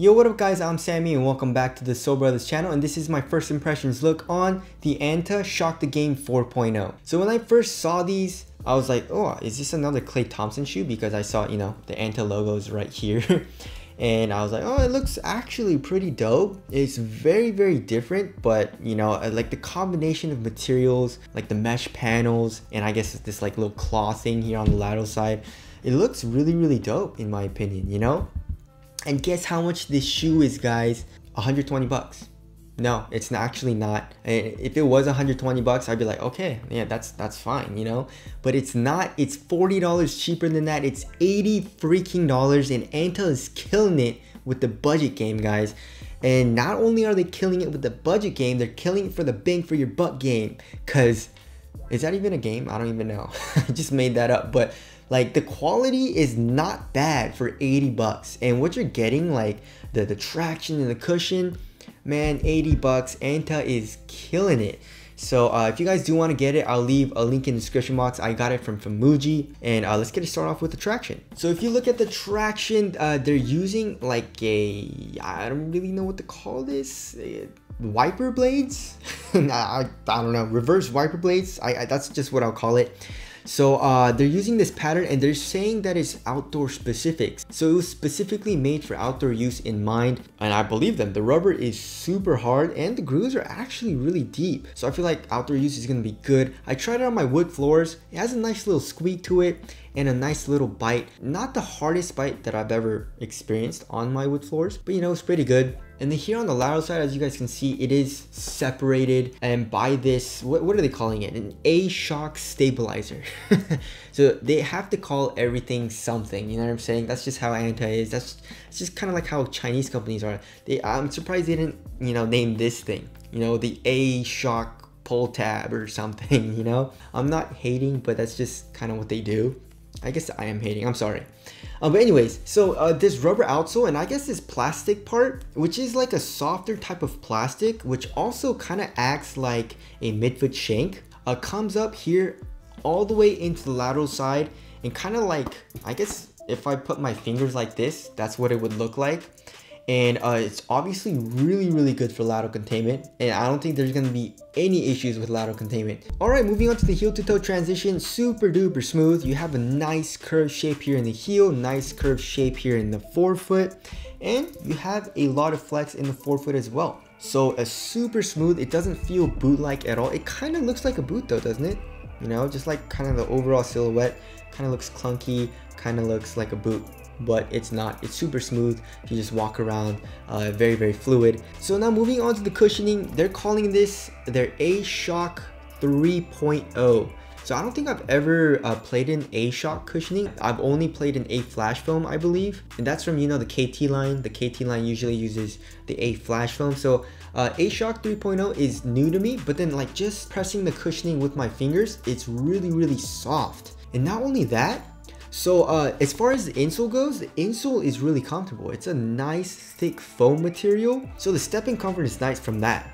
Yo, what up guys, I'm Sammy and welcome back to the Sole Brothers channel and this is my first impressions look on the Anta Shock the Game 4.0. So when I first saw these, I was like, oh, is this another Klay Thompson shoe? Because I saw, you know, the Anta logos right here. and I was like, oh, it looks actually pretty dope. It's very, very different, but you know, like the combination of materials, like the mesh panels, and I guess this like little claw thing here on the lateral side, it looks really, really dope in my opinion, you know? And guess how much this shoe is, guys? 120 bucks. No, it's actually not. If it was 120 bucks, I'd be like, okay, yeah, that's that's fine, you know. But it's not. It's $40 cheaper than that. It's 80 freaking dollars, and Anta is killing it with the budget game, guys. And not only are they killing it with the budget game, they're killing it for the bang for your buck game. Cause is that even a game? I don't even know. I just made that up, but like the quality is not bad for 80 bucks. And what you're getting, like the, the traction and the cushion, man, 80 bucks. Anta is killing it. So uh, if you guys do want to get it, I'll leave a link in the description box. I got it from Muji, and uh, let's get it started off with the traction. So if you look at the traction, uh, they're using like a, I don't really know what to call this, wiper blades? I, I don't know, reverse wiper blades? I, I, that's just what I'll call it. So uh, they're using this pattern and they're saying that it's outdoor specific. So it was specifically made for outdoor use in mind. And I believe them, the rubber is super hard and the grooves are actually really deep. So I feel like outdoor use is gonna be good. I tried it on my wood floors. It has a nice little squeak to it and a nice little bite. Not the hardest bite that I've ever experienced on my wood floors, but you know, it's pretty good. And then here on the lateral side, as you guys can see, it is separated and by this, what, what are they calling it? An A-shock stabilizer. so they have to call everything something, you know what I'm saying? That's just how Anta is. That's, that's just kind of like how Chinese companies are. They, I'm surprised they didn't, you know, name this thing, you know, the A-shock pull tab or something, you know? I'm not hating, but that's just kind of what they do. I guess I am hating, I'm sorry. Uh, but anyways, so uh, this rubber outsole and I guess this plastic part, which is like a softer type of plastic, which also kind of acts like a midfoot shank, uh, comes up here all the way into the lateral side and kind of like, I guess if I put my fingers like this, that's what it would look like and uh, it's obviously really really good for lateral containment and I don't think there's gonna be any issues with lateral containment. Alright moving on to the heel to toe transition super duper smooth you have a nice curved shape here in the heel nice curved shape here in the forefoot and you have a lot of flex in the forefoot as well. So a super smooth it doesn't feel boot like at all it kind of looks like a boot though doesn't it? You know just like kind of the overall silhouette kind of looks clunky kind of looks like a boot but it's not it's super smooth you just walk around uh, very very fluid so now moving on to the cushioning they're calling this their a-shock 3.0 so I don't think I've ever uh, played in A-Shock cushioning. I've only played in A Flash Foam, I believe. And that's from, you know, the KT line. The KT line usually uses the A Flash Foam. So uh, A-Shock 3.0 is new to me, but then like just pressing the cushioning with my fingers, it's really, really soft. And not only that, so uh, as far as the insole goes, the insole is really comfortable. It's a nice thick foam material. So the stepping comfort is nice from that.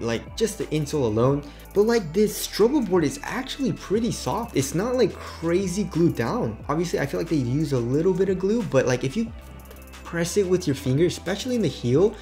Like just the insole alone. But like this Strobel board is actually pretty soft. It's not like crazy glued down. Obviously I feel like they use a little bit of glue, but like if you press it with your finger, especially in the heel,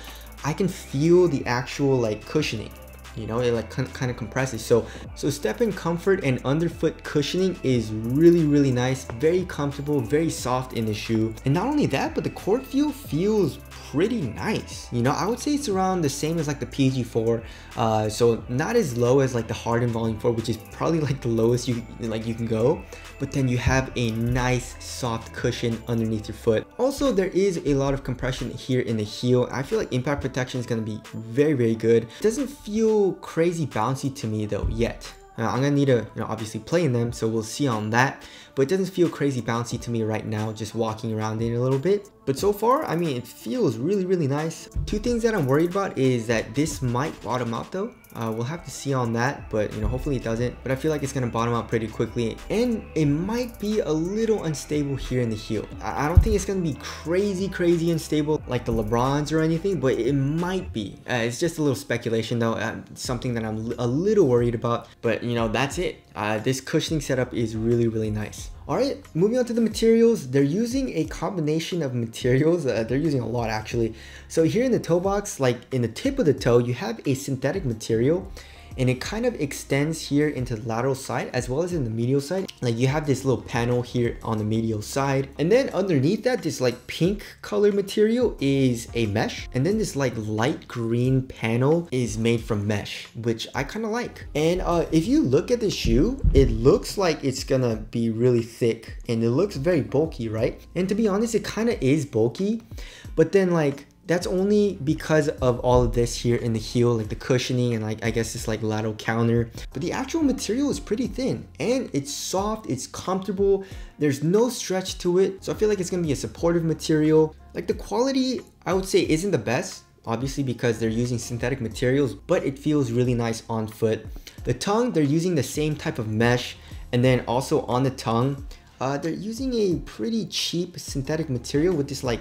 I can feel the actual like cushioning you know it like kind of compresses. So so step in comfort and underfoot cushioning is really really nice very comfortable very soft in the shoe. And not only that but the court feel feels pretty nice. You know i would say it's around the same as like the pg4 uh, so not as low as like the harden volume 4 which is probably like the lowest you like you can go. But then you have a nice soft cushion underneath your foot. Also there is a lot of compression here in the heel. I feel like impact protection is going to be very very good. It doesn't feel crazy bouncy to me though yet uh, I'm gonna need to, you know, obviously play in them, so we'll see on that. But it doesn't feel crazy bouncy to me right now, just walking around in a little bit. But so far, I mean, it feels really, really nice. Two things that I'm worried about is that this might bottom out though. Uh, we'll have to see on that, but you know, hopefully it doesn't. But I feel like it's gonna bottom out pretty quickly, and it might be a little unstable here in the heel. I, I don't think it's gonna be crazy, crazy unstable like the LeBrons or anything, but it might be. Uh, it's just a little speculation though, uh, something that I'm a little worried about. But you know, that's it. Uh, this cushioning setup is really, really nice. All right, moving on to the materials. They're using a combination of materials. Uh, they're using a lot actually. So here in the toe box, like in the tip of the toe, you have a synthetic material and it kind of extends here into the lateral side as well as in the medial side. Like you have this little panel here on the medial side and then underneath that this like pink color material is a mesh and then this like light green panel is made from mesh which I kind of like. And uh, if you look at the shoe it looks like it's gonna be really thick and it looks very bulky right? And to be honest it kind of is bulky but then like that's only because of all of this here in the heel, like the cushioning and like I guess this like lateral counter. But the actual material is pretty thin and it's soft, it's comfortable, there's no stretch to it. So I feel like it's gonna be a supportive material. Like the quality, I would say isn't the best, obviously because they're using synthetic materials, but it feels really nice on foot. The tongue, they're using the same type of mesh and then also on the tongue, uh, they're using a pretty cheap synthetic material with this like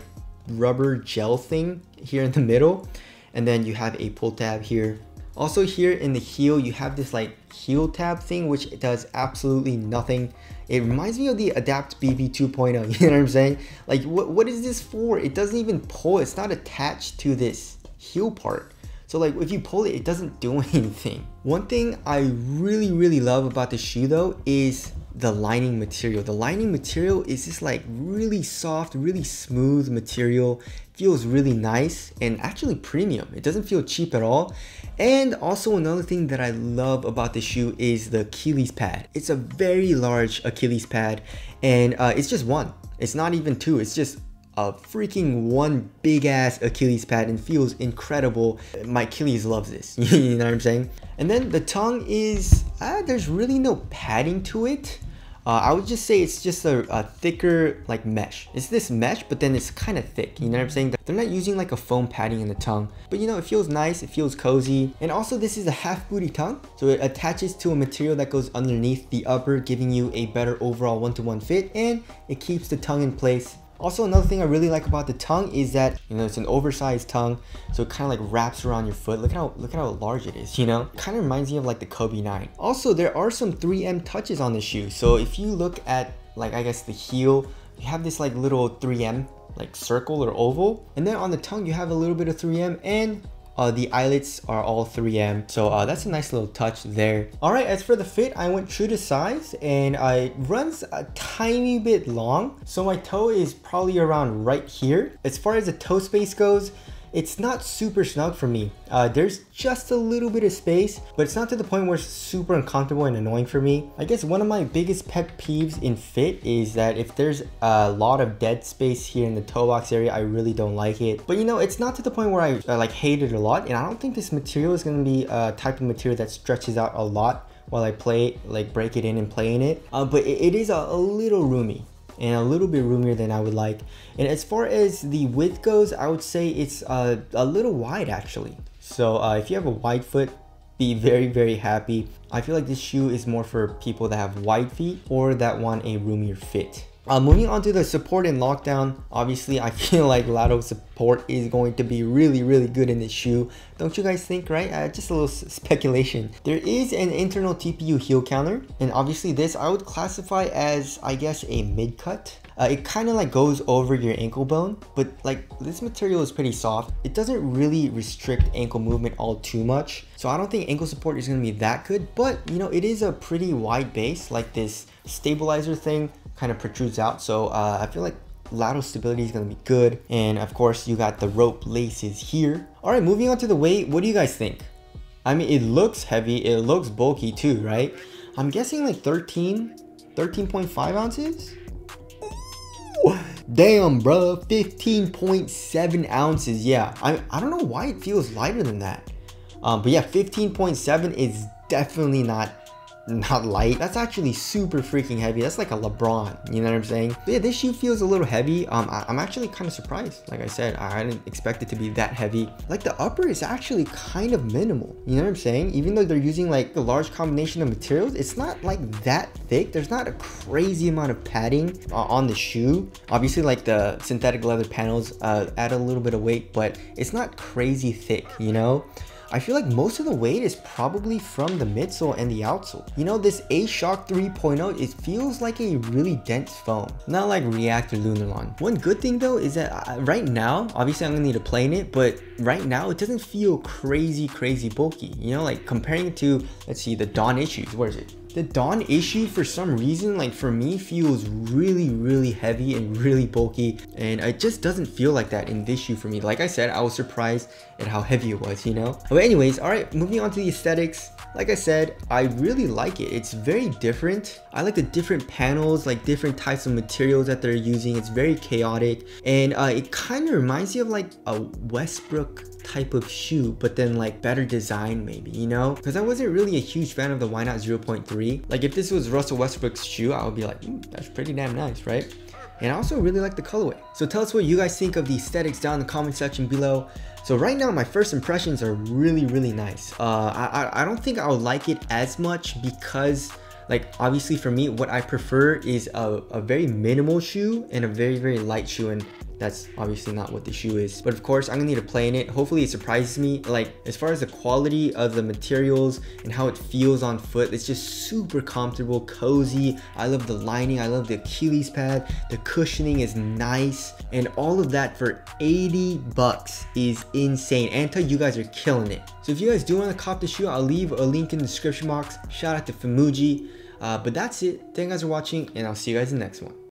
rubber gel thing here in the middle and then you have a pull tab here. Also here in the heel you have this like heel tab thing which does absolutely nothing. It reminds me of the adapt bb 2.0 you know what i'm saying? Like what, what is this for? It doesn't even pull it's not attached to this heel part. So like if you pull it it doesn't do anything. One thing i really really love about the shoe though is the lining material. The lining material is just like really soft, really smooth material. Feels really nice and actually premium. It doesn't feel cheap at all. And also another thing that I love about the shoe is the Achilles pad. It's a very large Achilles pad and uh, it's just one. It's not even two, it's just freaking one big ass Achilles pad and feels incredible. My Achilles loves this, you know what I'm saying? And then the tongue is, uh, there's really no padding to it. Uh, I would just say it's just a, a, thicker like mesh. It's this mesh, but then it's kind of thick. You know what I'm saying? They're not using like a foam padding in the tongue, but you know, it feels nice. It feels cozy. And also this is a half booty tongue. So it attaches to a material that goes underneath the upper, giving you a better overall one-to-one -one fit. And it keeps the tongue in place also, another thing I really like about the tongue is that, you know, it's an oversized tongue, so it kind of like wraps around your foot. Look at how, look at how large it is, you know? Kind of reminds me of like the Kobe 9. Also, there are some 3M touches on the shoe. So if you look at like, I guess the heel, you have this like little 3M like circle or oval. And then on the tongue, you have a little bit of 3M and uh, the eyelets are all 3M, so uh, that's a nice little touch there. All right, as for the fit, I went true to size and uh, it runs a tiny bit long. So my toe is probably around right here. As far as the toe space goes, it's not super snug for me. Uh, there's just a little bit of space, but it's not to the point where it's super uncomfortable and annoying for me. I guess one of my biggest pet peeves in fit is that if there's a lot of dead space here in the toe box area, I really don't like it. But you know, it's not to the point where I uh, like hate it a lot, and I don't think this material is gonna be a type of material that stretches out a lot while I play, like break it in and play in it. Uh, but it, it is a, a little roomy and a little bit roomier than I would like. And as far as the width goes, I would say it's uh, a little wide actually. So uh, if you have a wide foot, be very, very happy. I feel like this shoe is more for people that have wide feet or that want a roomier fit. Uh, moving on to the support and lockdown, obviously I feel like lateral support is going to be really, really good in this shoe. Don't you guys think, right? Uh, just a little speculation. There is an internal TPU heel counter, and obviously this I would classify as, I guess, a mid-cut. Uh, it kind of like goes over your ankle bone, but like this material is pretty soft. It doesn't really restrict ankle movement all too much. So I don't think ankle support is gonna be that good, but you know, it is a pretty wide base, like this stabilizer thing kind of protrudes out. So uh, I feel like lateral stability is going to be good. And of course, you got the rope laces here. All right, moving on to the weight. What do you guys think? I mean, it looks heavy. It looks bulky too, right? I'm guessing like 13, 13.5 ounces. Ooh, damn, bro, 15.7 ounces. Yeah, I, I don't know why it feels lighter than that. Um, but yeah, 15.7 is definitely not not light. That's actually super freaking heavy. That's like a LeBron, you know what I'm saying? But yeah, this shoe feels a little heavy. Um, I am actually kind of surprised. Like I said, I didn't expect it to be that heavy. Like the upper is actually kind of minimal, you know what I'm saying? Even though they're using like a large combination of materials, it's not like that thick. There's not a crazy amount of padding uh, on the shoe. Obviously like the synthetic leather panels uh, add a little bit of weight, but it's not crazy thick, you know? I feel like most of the weight is probably from the midsole and the outsole. You know, this A Shock 3.0, it feels like a really dense foam, not like React or Lunarlon. One good thing though is that uh, right now, obviously I'm gonna need to play in it, but right now it doesn't feel crazy, crazy bulky. You know, like comparing it to, let's see, the Don Issues, where is it? The Don issue for some reason, like for me, feels really, really heavy and really bulky. And it just doesn't feel like that in this shoe for me. Like I said, I was surprised at how heavy it was, you know? But anyways, all right, moving on to the aesthetics. Like I said, I really like it. It's very different. I like the different panels, like different types of materials that they're using. It's very chaotic. And uh, it kind of reminds you of like a Westbrook type of shoe, but then like better design maybe, you know? Because I wasn't really a huge fan of the Why Not 0.3. Like if this was Russell Westbrook's shoe, I would be like, mm, that's pretty damn nice, right? And I also really like the colorway. So tell us what you guys think of the aesthetics down in the comment section below. So right now, my first impressions are really, really nice. Uh, I, I don't think I would like it as much because like obviously for me, what I prefer is a, a very minimal shoe and a very, very light shoe. And that's obviously not what the shoe is. But of course, I'm gonna need to play in it. Hopefully it surprises me. Like as far as the quality of the materials and how it feels on foot, it's just super comfortable, cozy. I love the lining, I love the Achilles pad. The cushioning is nice. And all of that for 80 bucks is insane. Anta, you guys are killing it. So if you guys do want to cop the shoe, I'll leave a link in the description box. Shout out to Famuji. Uh, but that's it. Thank you guys for watching and I'll see you guys in the next one.